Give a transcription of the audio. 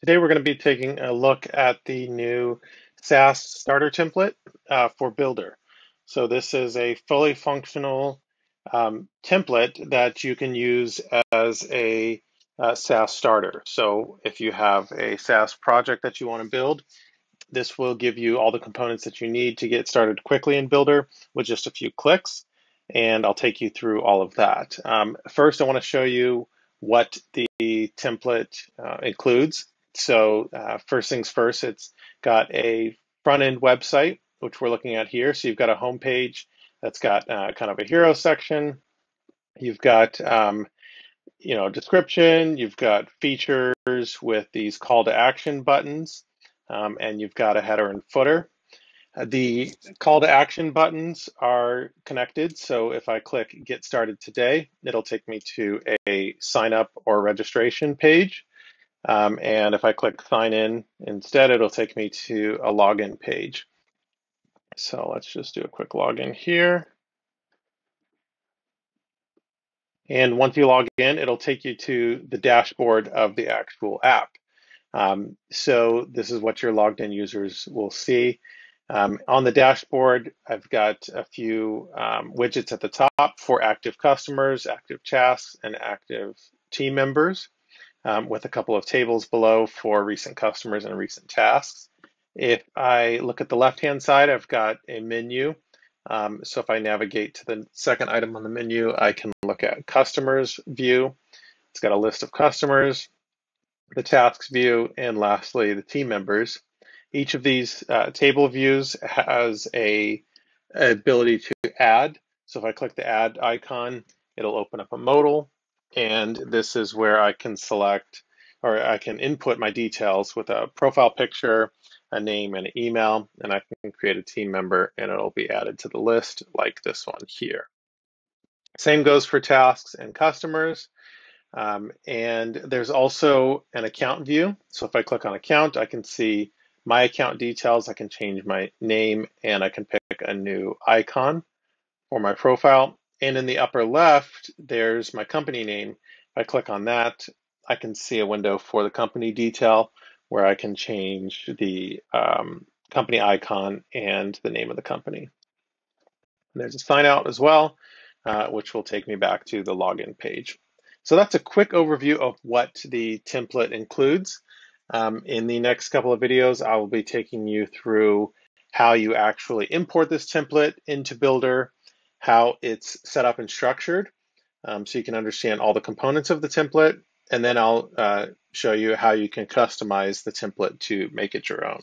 Today we're going to be taking a look at the new SaaS starter template uh, for Bildr. So this is a fully functional um, template that you can use as a uh, SaaS starter. So if you have a SaaS project that you want to build, this will give you all the components that you need to get started quickly in Bildr with just a few clicks. And I'll take you through all of that. Um, first, I want to show you what the template uh, includes. So uh, first things first, it's got a front end website, which we're looking at here. So you've got a home page that's got uh, kind of a hero section. You've got um, you know description. You've got features with these call to action buttons, um, and you've got a header and footer. Uh, the call to action buttons are connected. So if I click get started today, it'll take me to a sign up or registration page. Um, and if I click sign in instead, it'll take me to a login page. So let's just do a quick login here. And once you log in, it'll take you to the dashboard of the actual app. Um, so this is what your logged in users will see. Um, on the dashboard, I've got a few um, widgets at the top for active customers, active tasks, and active team members um, with a couple of tables below for recent customers and recent tasks. If I look at the left-hand side, I've got a menu. Um, so if I navigate to the second item on the menu, I can look at customers view. It's got a list of customers, the tasks view, and lastly, the team members. Each of these uh, table views has a ability to add. So if I click the add icon, it'll open up a modal and this is where I can select or I can input my details with a profile picture, a name, and an email, and I can create a team member and it'll be added to the list like this one here. Same goes for tasks and customers. Um, and there's also an account view. So if I click on account, I can see my account details. I can change my name and I can pick a new icon for my profile. And in the upper left, there's my company name. If I click on that, I can see a window for the company detail where I can change the um, company icon and the name of the company. And there's a sign out as well, uh, which will take me back to the login page. So that's a quick overview of what the template includes. Um, in the next couple of videos, I will be taking you through how you actually import this template into Bildr, how it's set up and structured um, so you can understand all the components of the template. And then I'll uh, show you how you can customize the template to make it your own.